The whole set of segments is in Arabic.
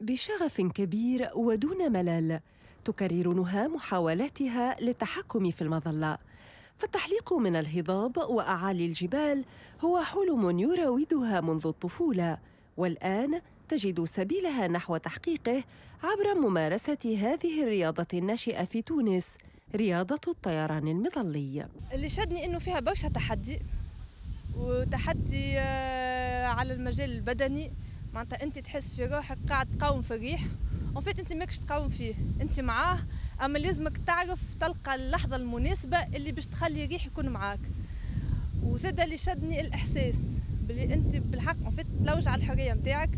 بشغف كبير ودون ملل. تكرر نهى محاولاتها للتحكم في المظلة. فالتحليق من الهضاب وأعالي الجبال هو حلم يراودها منذ الطفولة. والآن تجد سبيلها نحو تحقيقه عبر ممارسة هذه الرياضة الناشئة في تونس رياضة الطيران المظلي. اللي شدني إنه فيها برشا تحدي وتحدي آه، على المجال البدني. معناتها أنت تحس في روحك قاعد تقاوم في الريح en fait أنت ماكش تقاوم فيه أنت معاه أما لازمك تعرف تلقى اللحظة المناسبة اللي باش تخلي الريح يكون معاك. وزاد اللي شدني الإحساس بلي أنت بالحق en fait تلوج على الحرية نتاعك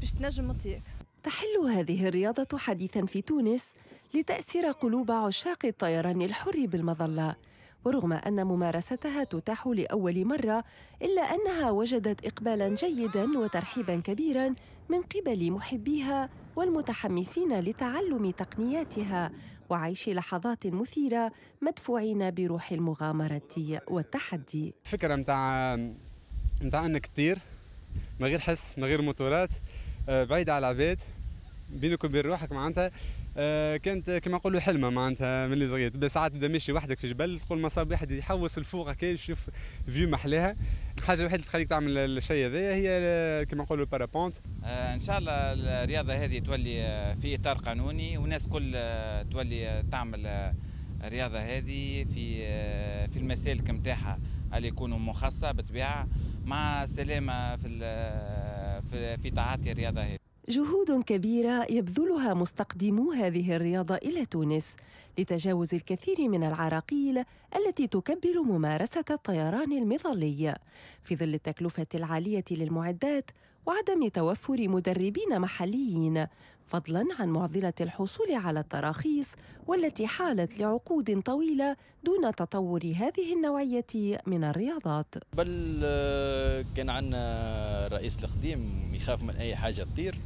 باش تنجم تطير تحل هذه الرياضة حديثا في تونس لتاسر قلوب عشاق الطيران الحر بالمظلة. ورغم أن ممارستها تتاح لأول مرة إلا أنها وجدت إقبالا جيدا وترحيبا كبيرا من قبل محبيها والمتحمسين لتعلم تقنياتها وعيش لحظات مثيرة مدفوعين بروح المغامرة والتحدي. فكرة متاع متاع أنك تطير من غير حس من غير موتورات آه، بعيدة على العباد. بينك وبين روحك معناتها آه، كانت كما نقولوا حلمة معناتها من اللي صغير ساعات تبدا ماشي وحدك في جبل تقول مصاب واحد يحوس الفوق هكا يشوف vue محلاها. الوحيدة اللي تخليك تعمل الشيء هذايا هي كما نقولوا ال parapente آه إن شاء الله الرياضة هذه تولي آه، في إطار قانوني والناس كل تولي تعمل الرياضة هذه في في المسالك نتاعها اللي يكونوا مخصصة؟ بالطبيعه مع سلامه في في تعاطي الرياضة هذه. جهود كبيرة يبذلها مستقدمو هذه الرياضة إلى تونس لتجاوز الكثير من العراقيل التي تكبل ممارسة الطيران المظلي. في ظل التكلفة العالية للمعدات وعدم توفر مدربين محليين فضلا عن معضلة الحصول على التراخيص والتي حالت لعقود طويلة دون تطور هذه النوعية من الرياضات. بل آه، كان عندنا رئيس القديم يخاف من أي حاجة تطير.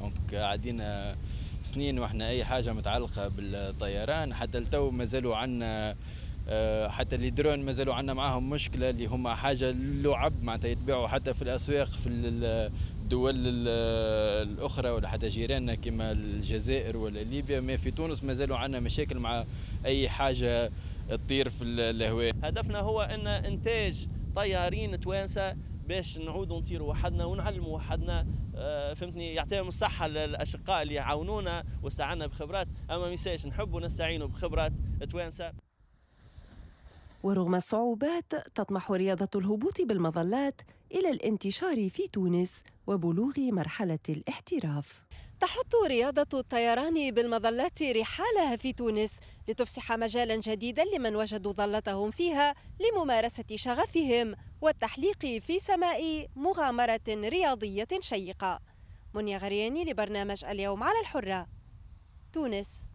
donc قاعدين سنين وإحنا أي حاجة متعلقة بالطيران. حتى التو مازالوا عندنا آه، حتى les drones مازالوا عندنا معاهم مشكلة اللي هما حاجة لعب معناتها يتباعوا حتى في الأسواق في الدول الأخرى ولا حتى جيراننا كما الجزائر ولا ليبيا. ما في تونس مازالوا عندنا مشاكل مع أي حاجة تطير في الهواء. هدفنا هو أن إنتاج طيارين توانسة باش نعودوا نطيروا وحدنا ونعلموا وحدنا آه، فهمتني؟ يعطيهم الصحة للاشقاء اللي يعاونونا واستعنا بخبرات. أما message نحبوا نستعينوا بخبرات. توانسه ورغم الصعوبات تطمح رياضة الهبوط بالمظلات إلى الانتشار في تونس وبلوغ مرحلة الاحتراف. تحط رياضة الطيران بالمظلات رحالها في تونس لتفسح مجالا جديدا لمن وجدوا ظلتهم فيها لممارسة شغفهم والتحليق في سماء مغامرة رياضية شيقة. منيا غرياني لبرنامج اليوم على الحرة. تونس